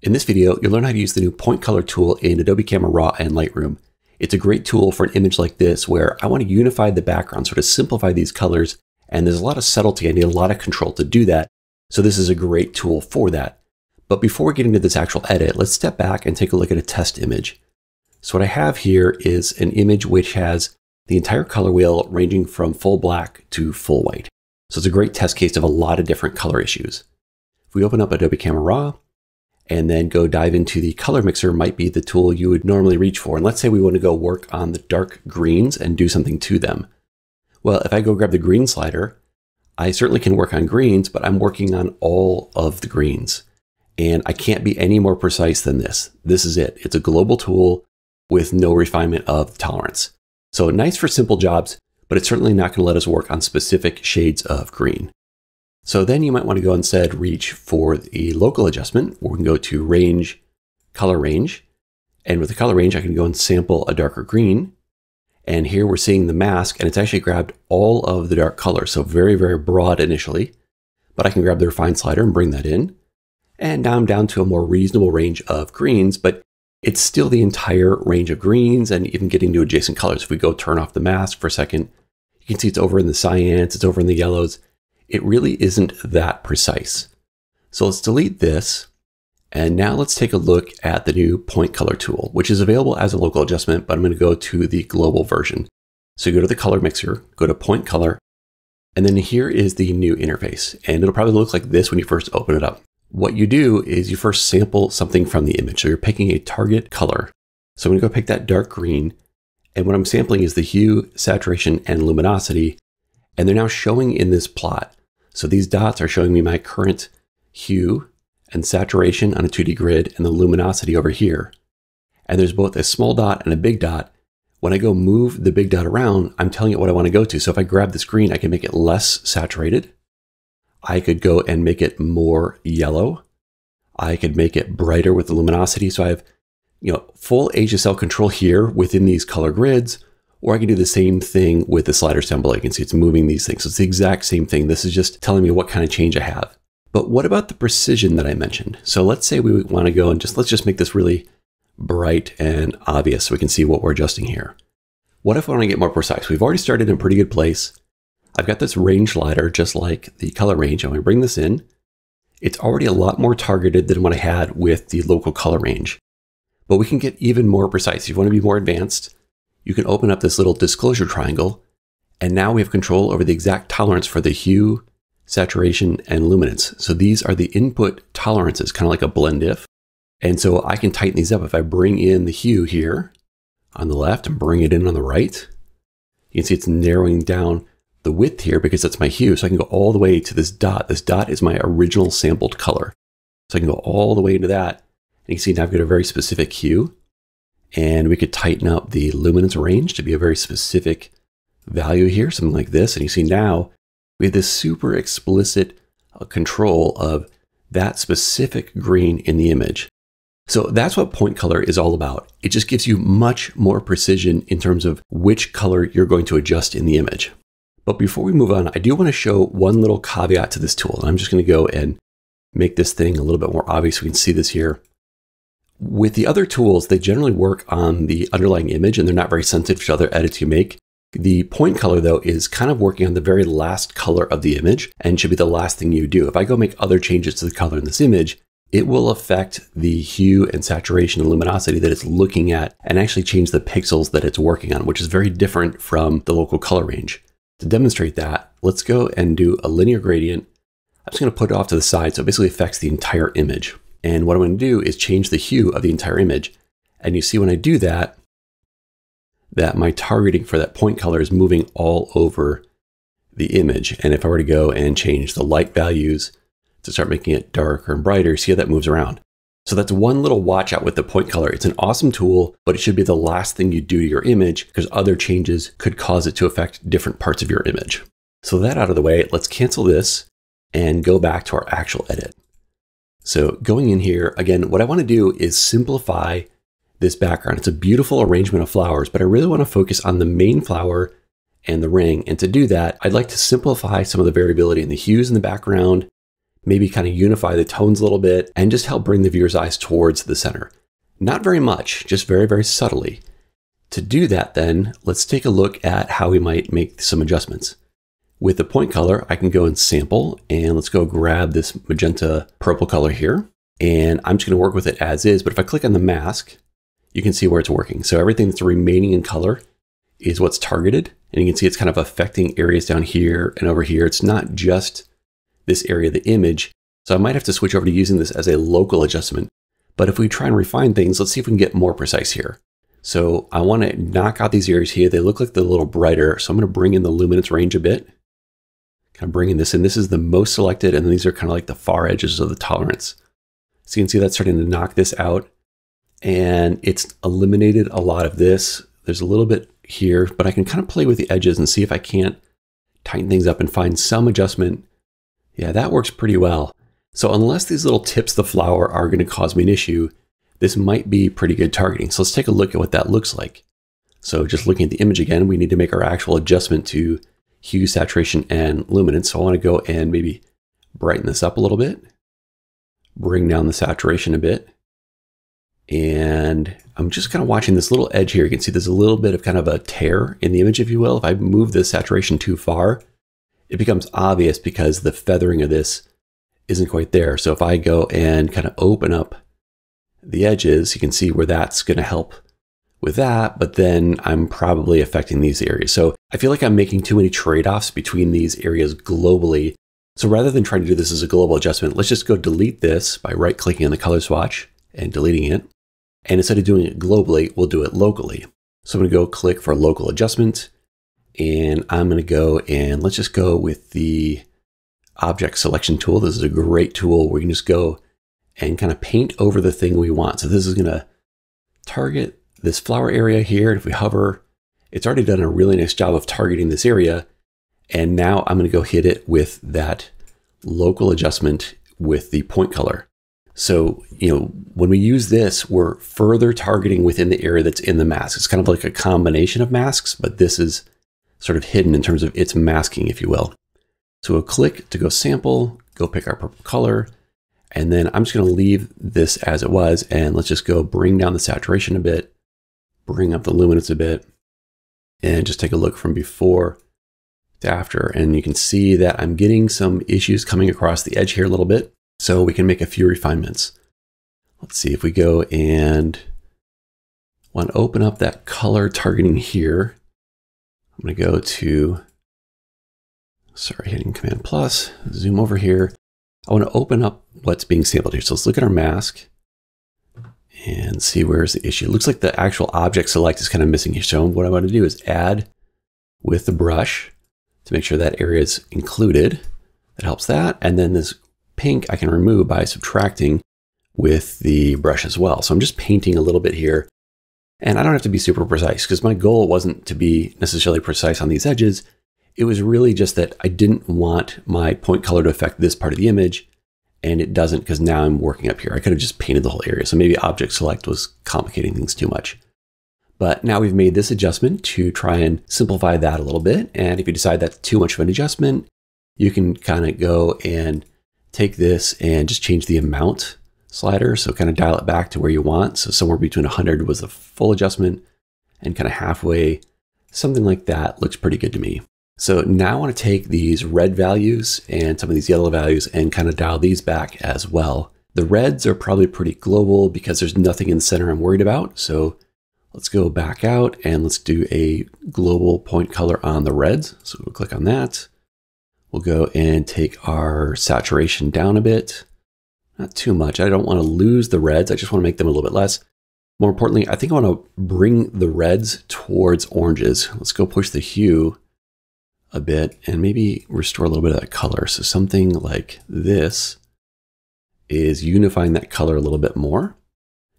In this video, you'll learn how to use the new point color tool in Adobe Camera Raw and Lightroom. It's a great tool for an image like this where I want to unify the background, sort of simplify these colors, and there's a lot of subtlety. I need a lot of control to do that. So this is a great tool for that. But before we get into this actual edit, let's step back and take a look at a test image. So what I have here is an image which has the entire color wheel ranging from full black to full white. So it's a great test case of a lot of different color issues. If we open up Adobe Camera Raw, and then go dive into the color mixer might be the tool you would normally reach for. And let's say we want to go work on the dark greens and do something to them. Well, if I go grab the green slider, I certainly can work on greens, but I'm working on all of the greens. And I can't be any more precise than this. This is it. It's a global tool with no refinement of tolerance. So nice for simple jobs, but it's certainly not going to let us work on specific shades of green. So then you might want to go instead reach for the local adjustment. We can go to range, color range. And with the color range, I can go and sample a darker green. And here we're seeing the mask and it's actually grabbed all of the dark colors. So very, very broad initially, but I can grab the refine slider and bring that in. And now I'm down to a more reasonable range of greens, but it's still the entire range of greens and even getting to adjacent colors. If we go turn off the mask for a second, you can see it's over in the cyans, it's over in the yellows it really isn't that precise. So let's delete this. And now let's take a look at the new point color tool, which is available as a local adjustment, but I'm going to go to the global version. So go to the color mixer, go to point color, and then here is the new interface. And it'll probably look like this when you first open it up. What you do is you first sample something from the image. So you're picking a target color. So I'm going to go pick that dark green. And what I'm sampling is the hue, saturation, and luminosity. And they're now showing in this plot. So these dots are showing me my current hue and saturation on a 2D grid and the luminosity over here. And there's both a small dot and a big dot. When I go move the big dot around, I'm telling it what I want to go to. So if I grab this green, I can make it less saturated. I could go and make it more yellow. I could make it brighter with the luminosity. So I have, you know, full HSL control here within these color grids, or I can do the same thing with the slider symbol. You can see it's moving these things. So it's the exact same thing. This is just telling me what kind of change I have. But what about the precision that I mentioned? So let's say we want to go and just, let's just make this really bright and obvious so we can see what we're adjusting here. What if I want to get more precise? We've already started in a pretty good place. I've got this range slider, just like the color range. I'm going to bring this in. It's already a lot more targeted than what I had with the local color range. But we can get even more precise. If you want to be more advanced, you can open up this little disclosure triangle, and now we have control over the exact tolerance for the hue, saturation, and luminance. So these are the input tolerances, kind of like a blend if. And so I can tighten these up. If I bring in the hue here on the left and bring it in on the right, you can see it's narrowing down the width here because that's my hue. So I can go all the way to this dot. This dot is my original sampled color. So I can go all the way into that. And you can see now I've got a very specific hue. And we could tighten up the luminance range to be a very specific value here, something like this. And you see now we have this super explicit uh, control of that specific green in the image. So that's what point color is all about. It just gives you much more precision in terms of which color you're going to adjust in the image. But before we move on, I do want to show one little caveat to this tool. And I'm just going to go and make this thing a little bit more obvious. We can see this here. With the other tools, they generally work on the underlying image and they're not very sensitive to other edits you make. The point color, though, is kind of working on the very last color of the image and should be the last thing you do. If I go make other changes to the color in this image, it will affect the hue and saturation and luminosity that it's looking at and actually change the pixels that it's working on, which is very different from the local color range. To demonstrate that, let's go and do a linear gradient. I'm just going to put it off to the side so it basically affects the entire image. And what I'm going to do is change the hue of the entire image. And you see when I do that, that my targeting for that point color is moving all over the image. And if I were to go and change the light values to start making it darker and brighter, see how that moves around. So that's one little watch out with the point color. It's an awesome tool, but it should be the last thing you do to your image because other changes could cause it to affect different parts of your image. So that out of the way, let's cancel this and go back to our actual edit. So going in here, again, what I want to do is simplify this background. It's a beautiful arrangement of flowers, but I really want to focus on the main flower and the ring. And to do that, I'd like to simplify some of the variability in the hues in the background, maybe kind of unify the tones a little bit, and just help bring the viewer's eyes towards the center. Not very much, just very, very subtly. To do that, then, let's take a look at how we might make some adjustments. With the point color, I can go and sample, and let's go grab this magenta purple color here. And I'm just gonna work with it as is, but if I click on the mask, you can see where it's working. So everything that's remaining in color is what's targeted. And you can see it's kind of affecting areas down here and over here. It's not just this area of the image. So I might have to switch over to using this as a local adjustment. But if we try and refine things, let's see if we can get more precise here. So I want to knock out these areas here. They look like they're a little brighter. So I'm going to bring in the luminance range a bit. Kind of bringing this in. This is the most selected, and these are kind of like the far edges of the tolerance. So you can see that's starting to knock this out. And it's eliminated a lot of this. There's a little bit here, but I can kind of play with the edges and see if I can't tighten things up and find some adjustment. Yeah, that works pretty well. So unless these little tips of the flower are going to cause me an issue, this might be pretty good targeting. So let's take a look at what that looks like. So just looking at the image again, we need to make our actual adjustment to hue, saturation, and luminance. So I want to go and maybe brighten this up a little bit, bring down the saturation a bit, and I'm just kind of watching this little edge here. You can see there's a little bit of kind of a tear in the image, if you will. If I move the saturation too far, it becomes obvious because the feathering of this isn't quite there. So if I go and kind of open up the edges, you can see where that's going to help with that, but then I'm probably affecting these areas. So I feel like I'm making too many trade-offs between these areas globally. So rather than trying to do this as a global adjustment, let's just go delete this by right-clicking on the color swatch and deleting it. And instead of doing it globally, we'll do it locally. So I'm to go click for local adjustment. And I'm to go and let's just go with the object selection tool. This is a great tool where we can just go and kind of paint over the thing we want. So this is to target this flower area here. If we hover, it's already done a really nice job of targeting this area. And now I'm going to go hit it with that local adjustment with the point color. So, you know, when we use this, we're further targeting within the area that's in the mask. It's kind of like a combination of masks, but this is sort of hidden in terms of its masking, if you will. So we'll click to go sample, go pick our purple color, and then I'm just going to leave this as it was. And let's just go bring down the saturation a bit, bring up the luminance a bit, and just take a look from before to after. And you can see that I'm getting some issues coming across the edge here a little bit. So we can make a few refinements. Let's see if we go and want to open up that color targeting here. I'm going to go to, sorry, hitting Command plus, zoom over here. I want to open up what's being sampled here. So let's look at our mask and see where's the issue. It looks like the actual object select is kind of missing. So what I want to do is add with the brush to make sure that area is included. That helps that. And then this pink I can remove by subtracting with the brush as well. So I'm just painting a little bit here. And I don't have to be super precise because my goal wasn't to be necessarily precise on these edges. It was really just that I didn't want my point color to affect this part of the image. And it doesn't because now I'm working up here. I could have just painted the whole area. So maybe object select was complicating things too much. But now we've made this adjustment to try and simplify that a little bit. And if you decide that's too much of an adjustment, you can kind of go and take this and just change the amount slider. So kind of dial it back to where you want. So somewhere between 100 was the full adjustment and kind of halfway, something like that looks pretty good to me. So now I want to take these red values and some of these yellow values and kind of dial these back as well. The reds are probably pretty global because there's nothing in the center I'm worried about. So let's go back out and let's do a global point color on the reds. So we'll click on that. We'll go and take our saturation down a bit. Not too much. I don't want to lose the reds. I just want to make them a little bit less. More importantly, I think I want to bring the reds towards oranges. Let's go push the hue a bit and maybe restore a little bit of that color. So something like this is unifying that color a little bit more.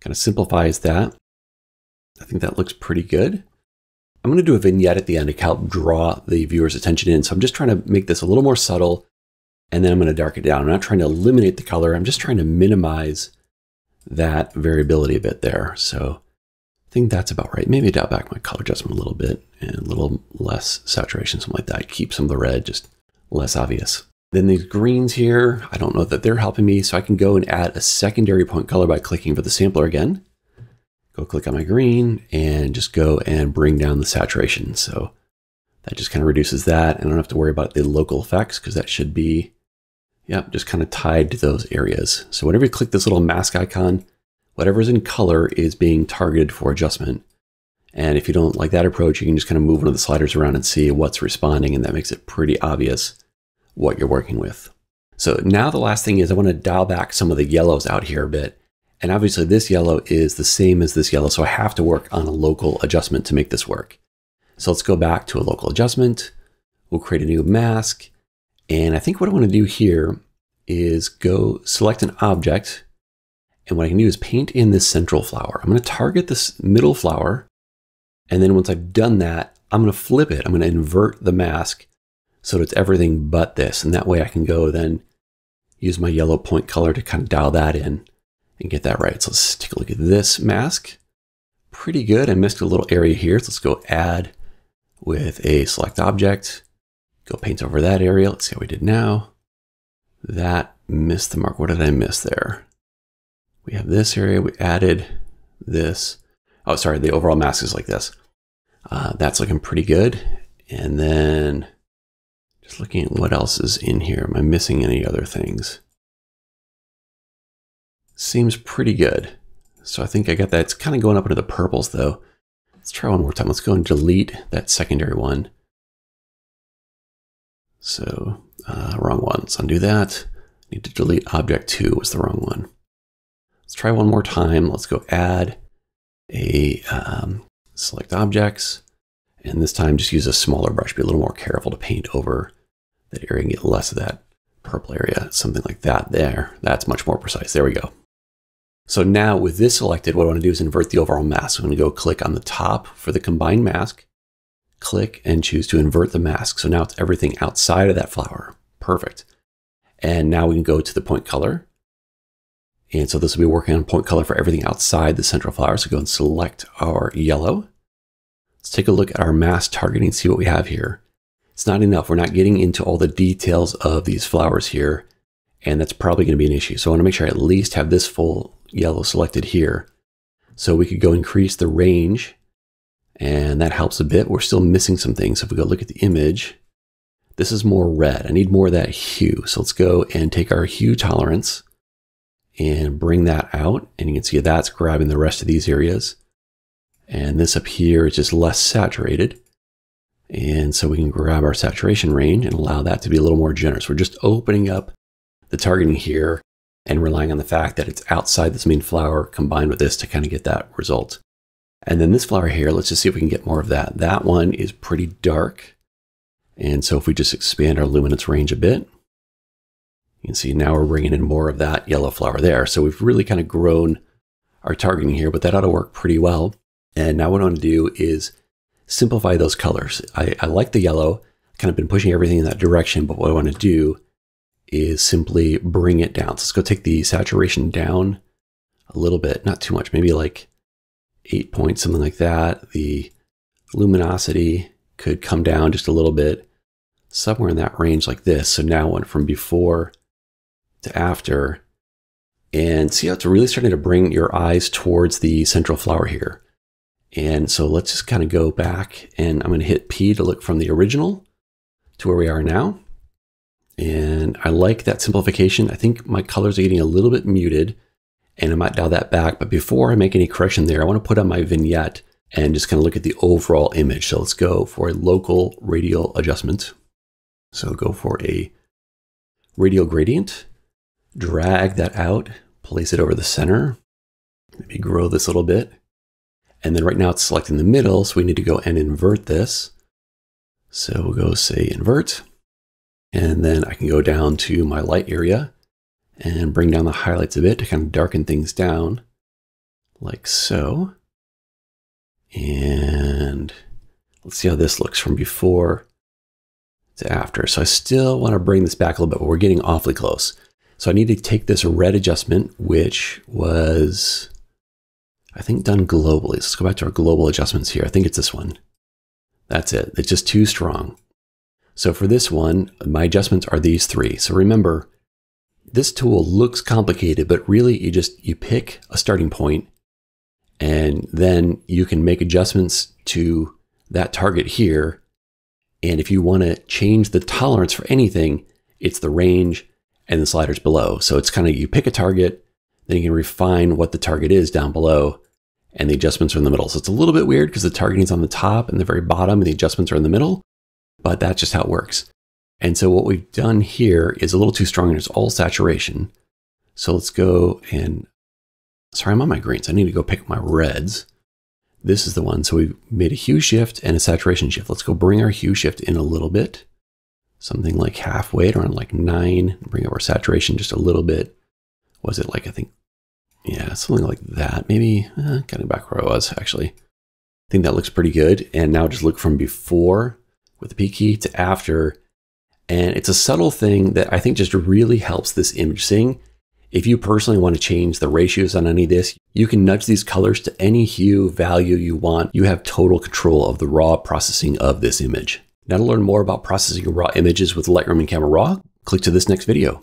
Kind of simplifies that. I think that looks pretty good. I'm going to do a vignette at the end to help draw the viewer's attention in. So I'm just trying to make this a little more subtle and then I'm going to darken it down. I'm not trying to eliminate the color. I'm just trying to minimize that variability a bit there. So think that's about right. Maybe dial back my color adjustment a little bit and a little less saturation, something like that. Keep some of the red just less obvious. Then these greens here, I don't know that they're helping me, so I can go and add a secondary point color by clicking for the sampler again. Go click on my green and just go and bring down the saturation. So that just kind of reduces that. And I don't have to worry about the local effects because that should be, yep, just kind of tied to those areas. So whenever you click this little mask icon, whatever's in color is being targeted for adjustment. And if you don't like that approach, you can just kind of move one of the sliders around and see what's responding. And that makes it pretty obvious what you're working with. So now the last thing is I want to dial back some of the yellows out here a bit. And obviously this yellow is the same as this yellow, so I have to work on a local adjustment to make this work. So let's go back to a local adjustment. We'll create a new mask. And I think what I want to do here is go select an object. And what I can do is paint in this central flower. I'm going to target this middle flower. And then once I've done that, I'm going to flip it. I'm going to invert the mask so it's everything but this. And that way I can go then use my yellow point color to kind of dial that in and get that right. So let's take a look at this mask. Pretty good. I missed a little area here. So let's go add with a select object. Go paint over that area. Let's see how we did now. That missed the mark. What did I miss there? We have this area. We added this. Oh, sorry. The overall mask is like this. Uh, that's looking pretty good. And then just looking at what else is in here. Am I missing any other things? Seems pretty good. So I think I got that. It's kind of going up into the purples though. Let's try one more time. Let's go and delete that secondary one. So, uh, wrong one. Let's undo that. Need to delete object two was the wrong one. Let's try one more time. Let's go add a um, select objects. And this time just use a smaller brush, be a little more careful to paint over that area and get less of that purple area, something like that there. That's much more precise. There we go. So now with this selected, what I want to do is invert the overall mask. So I'm going to go click on the top for the combined mask, click and choose to invert the mask. So now it's everything outside of that flower. Perfect. And now we can go to the point color. And so this will be working on point color for everything outside the central flower. So go and select our yellow. Let's take a look at our mask targeting, see what we have here. It's not enough. We're not getting into all the details of these flowers here, and that's probably going to be an issue. So I want to make sure I at least have this full yellow selected here. So we could go increase the range, and that helps a bit. We're still missing some things. So if we go look at the image, this is more red. I need more of that hue. So let's go and take our hue tolerance and bring that out. And you can see that's grabbing the rest of these areas. And this up here is just less saturated. And so we can grab our saturation range and allow that to be a little more generous. We're just opening up the targeting here and relying on the fact that it's outside this main flower combined with this to kind of get that result. And then this flower here, let's just see if we can get more of that. That one is pretty dark. And so if we just expand our luminance range a bit, you can see now we're bringing in more of that yellow flower there. So we've really kind of grown our targeting here, but that ought to work pretty well. And now what I want to do is simplify those colors. I, I like the yellow, kind of been pushing everything in that direction, but what I want to do is simply bring it down. So let's go take the saturation down a little bit, not too much, maybe like eight points, something like that. The luminosity could come down just a little bit, somewhere in that range like this. So now went from before to after. And see how it's really starting to bring your eyes towards the central flower here. And so let's just kind of go back and I'm going to hit P to look from the original to where we are now. And I like that simplification. I think my colors are getting a little bit muted and I might dial that back. But before I make any correction there, I want to put on my vignette and just kind of look at the overall image. So let's go for a local radial adjustment. So go for a radial gradient, drag that out, place it over the center, maybe grow this a little bit. And then right now it's selecting the middle, so we need to go and invert this. So we'll go say invert. And then I can go down to my light area and bring down the highlights a bit to kind of darken things down like so. And let's see how this looks from before to after. So I still want to bring this back a little bit, but we're getting awfully close. So I need to take this red adjustment, which was I think done globally. Let's go back to our global adjustments here. I think it's this one. That's it. It's just too strong. So for this one, my adjustments are these three. So remember, this tool looks complicated, but really you just, you pick a starting point and then you can make adjustments to that target here. And if you want to change the tolerance for anything, it's the range and the sliders below. So it's kind of, you pick a target, then you can refine what the target is down below and the adjustments are in the middle. So it's a little bit weird because the targeting is on the top and the very bottom and the adjustments are in the middle, but that's just how it works. And so what we've done here is a little too strong and it's all saturation. So let's go and, sorry, I'm on my greens. I need to go pick my reds. This is the one. So we've made a hue shift and a saturation shift. Let's go bring our hue shift in a little bit. Something like halfway around like nine, bring up our saturation just a little bit. Was it like, I think yeah, something like that. Maybe uh, kind of back where I was actually. I think that looks pretty good. And now just look from before with the P key to after. And it's a subtle thing that I think just really helps this image sing. If you personally want to change the ratios on any of this, you can nudge these colors to any hue value you want. You have total control of the raw processing of this image. Now to learn more about processing raw images with Lightroom and Camera Raw, click to this next video.